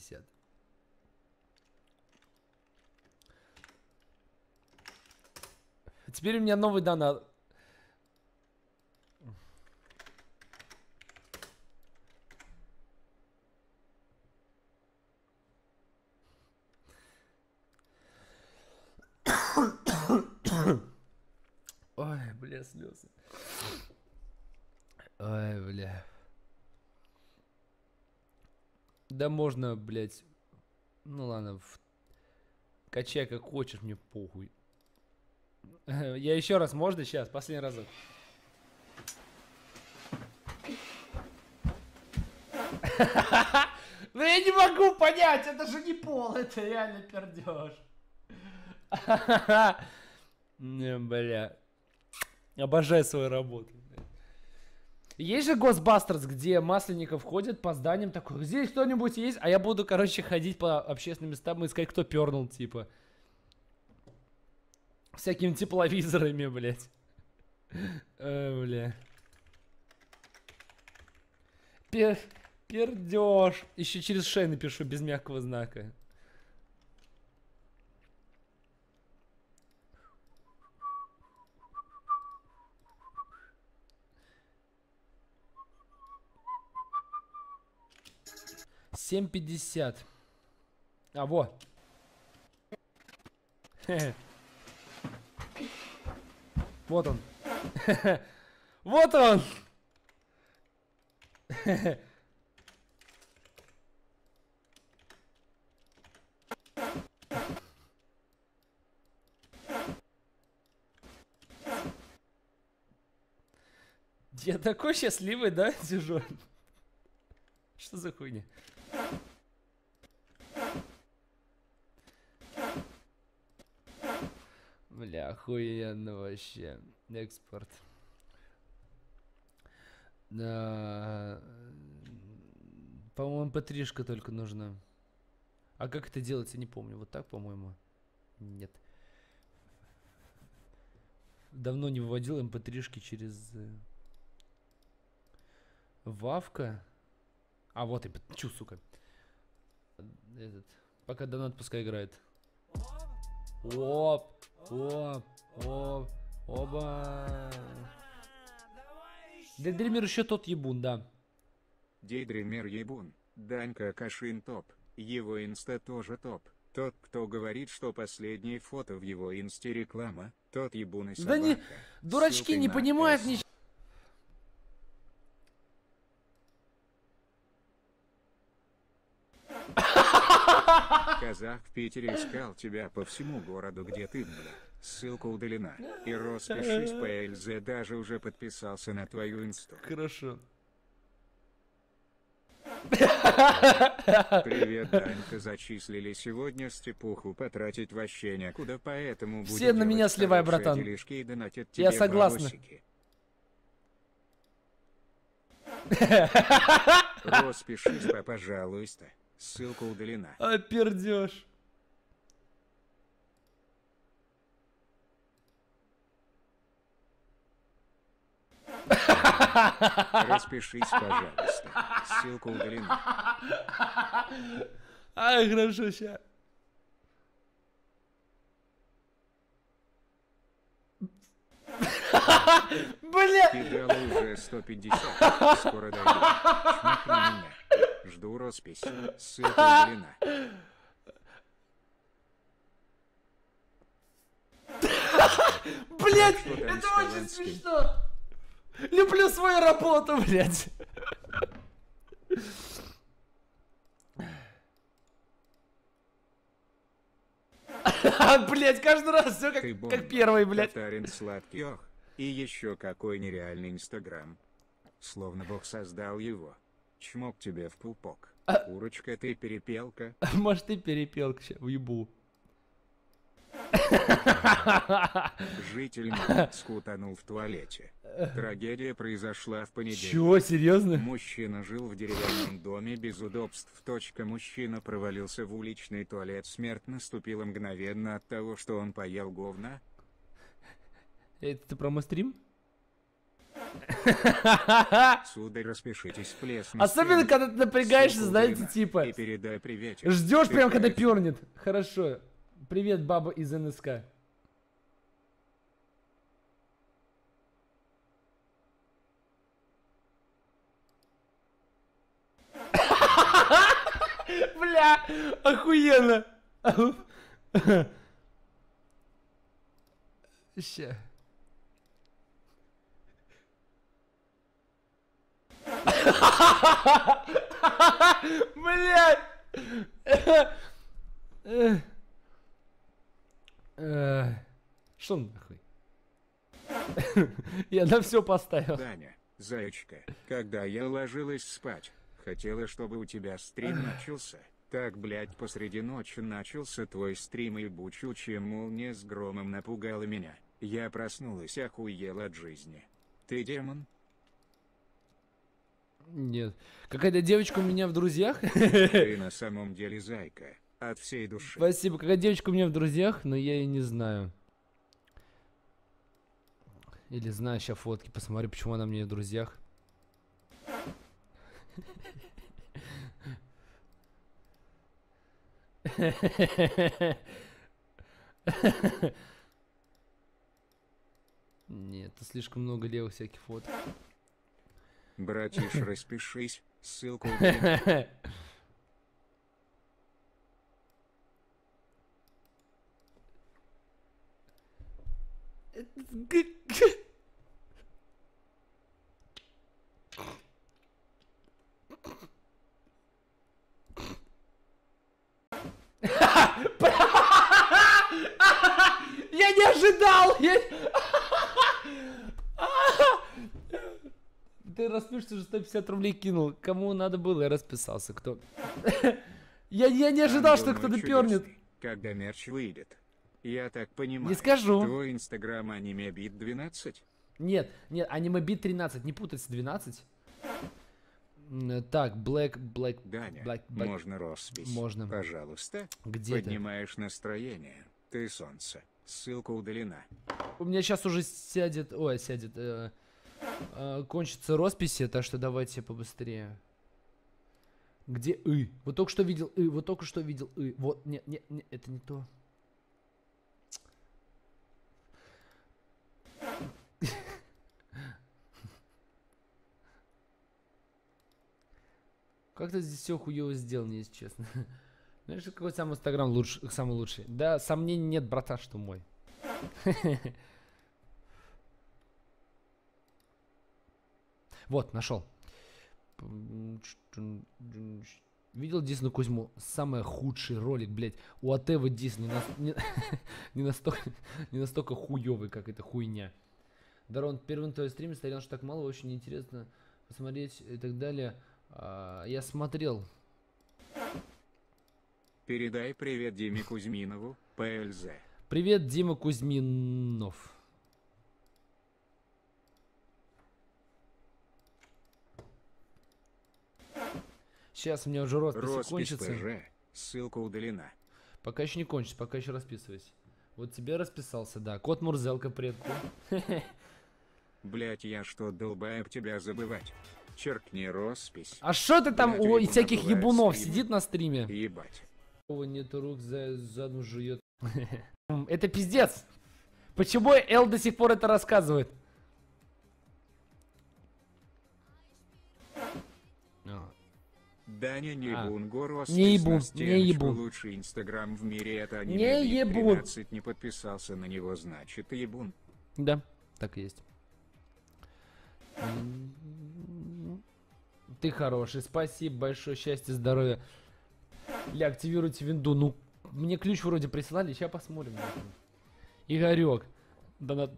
50. Теперь у меня новый донат. Ой, бля, слезы. Ой, бля. Да можно, блядь. Ну ладно, в... качай как хочешь, мне похуй. Я еще раз, можно сейчас, последний разок. Ну я не могу понять, это же не пол, это реально пердеж. Не, бля. Обожаю свою работу. Есть же Госбастерс, где Масленников ходит по зданиям такой, здесь кто-нибудь есть? А я буду, короче, ходить по общественным местам и искать, кто пернул, типа. Всякими тепловизорами, блядь. Э, бля. Пер... Пердеж. Еще через шею напишу без мягкого знака. Семь пятьдесят. А, во. Вот он. Вот он. Я такой счастливый, да, сижу? Что за хуйня? Бля, охуенно вообще. Экспорт. Да. По-моему, п только нужна. А как это делается, не помню. Вот так, по-моему. Нет. Давно не выводил mp3 через... э, Вавка. А, вот и... Чу, сука. Этот. Пока донат пускай играет. Оп, оп, оп, оба. Дейдример еще тот ебун, да. Дейдример ебун, Данька Кашин топ, его инста тоже топ. Тот, кто говорит, что последнее фото в его инсте реклама, тот ебун и Да собака. не, дурачки Ссылкой не понимают ничего. Казах в Питере искал тебя по всему городу, где ты, бля. Ссылка удалена. И распишись по ЛЗ даже уже подписался на твою инсту. Хорошо. Привет, Данька, зачислили сегодня степуху потратить вообще некуда, поэтому будем Все на меня сливай, братан. делишки и Я тебе согласна. бабосики. Распишись, по- пожалуйста. Ссылка удалена. А пердеж. Распишись, пожалуйста. Ссылка удалена. А, хорошо, ща. Бля! Кидала уже 150. Скоро дойду. Чмокни меня. Жду роспись. Ссылка удалена. Блять! Это очень смешно! Люблю свою работу, блять! Блять, каждый раз все как, как первый, блять. Татарин сладкий. Ох. И еще какой нереальный инстаграм. Словно бог создал его. Чмок тебе в пупок. А Курочка ты перепелка. Может, ты перепел к ща- уебу. Житель Мурманска утонул в туалете. Трагедия произошла в понедельник. Чего, серьезно? Мужчина жил в деревянном доме без удобств. Точка. Мужчина провалился в уличный туалет. Смерть наступила мгновенно от того, что он поел говна. Это ты про мой стрим? Сударь, распишитесь в. Особенно, когда ты напрягаешься, знаете, типа, И передай приветик. ждешь прям, когда пернет. Хорошо. Привет, баба из НСК. Бля, охуенно. Ща. Эх. Что нахуй? Я на все поставил. Даня, зайчка, когда я ложилась спать, хотела, чтобы у тебя стрим начался. Так, блядь, посреди ночи начался твой стрим и бучучая молния с громом напугала меня. Я проснулась и охуела от жизни. Ты демон? Нет. Какая-то девочка у меня в друзьях. Ты на самом деле зайка. От всей души. Спасибо. Какая девочка у меня в друзьях, но я ее не знаю. Или знаю, сейчас фотки посмотрю, почему она мне в друзьях. Нет, слишком много левых всяких фоток. Братиш, распишись. Ссылку удали. Я не ожидал! Я... Ты распишешься, уже 150 рублей кинул. Кому надо было, я расписался. Кто? Я, я не ожидал, что кто-то пернет. Когда мерч выйдет. Я так понимаю. Не скажу. Твой инстаграм аниме бит 12? Нет, нет, анимебит 13, не путать с 12. М, э, Так, Black, Black, Даня, Black, Black. можно роспись? Можно. Пожалуйста. Где ты? Поднимаешь настроение. Ты солнце. Ссылка удалена. У меня сейчас уже сядет, ой, сядет, э, э, кончится росписи, так что давайте побыстрее. Где и? Вот только что видел и, вот только что видел и. Вот, не, не, не, это не то. Как-то здесь все хуево сделано, если честно. Знаешь, какой сам инстаграм лучше, самый лучший? Да, сомнений нет, братан, что мой. Вот, нашел. Видел Дисну Кузьму? Самый худший ролик, блядь. У АТВ Дис не, нас- не- не настолько, не настолько хуёвый, как эта хуйня. Дарон, первый на твоем стриме стоял, что так мало, очень интересно посмотреть и так далее. А, я смотрел. Передай привет Диме Кузьминову, ПЛЗ. Привет, Дима Кузьминов. Сейчас у меня уже роспись Роспись кончится. ПЖ. Ссылка удалена. Пока еще не кончится, пока еще расписываюсь. Вот тебе расписался, да. Кот Мурзелка, предку. Блять, я что, долбаеб тебя забывать? Черкни роспись. А что ты там Блядь, у всяких ебунов стрим. сидит на стриме? Ебать. Нету рук, за заду жует. Это пиздец. Почему Эл до сих пор это рассказывает? Даня не А. ебун, го роспись Не ебун, не ебун. Лучший инстаграм в мире это. Не Бит ебун. 13 не подписался на него, значит ебун. Да, так и есть. Ты хороший, спасибо большое, счастья, здоровья. Ля, активируйте винду. Ну, мне ключ вроде прислали, сейчас посмотрим. Игорек, донат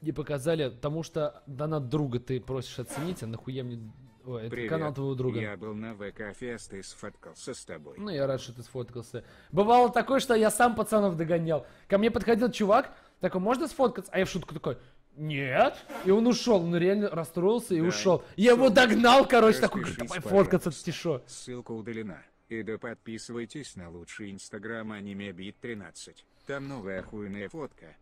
не показали, потому что донат друга ты просишь оценить, а нахуя мне... Ой, это Привет. канал твоего друга. Я был на ВК Фест и сфоткался с тобой. Ну, я рад, что ты сфоткался. Бывало такое, что я сам пацанов догонял. Ко мне подходил чувак, такой, можно сфоткаться? А я в шутку такой, нет. И он ушел, он реально расстроился и Да, ушел. Я его догнал, короче, такой, давай фоткаться, тишо. Ссылка удалена. И да подписывайтесь на лучший инстаграм аниме бит 13. Там новая охуенная фотка.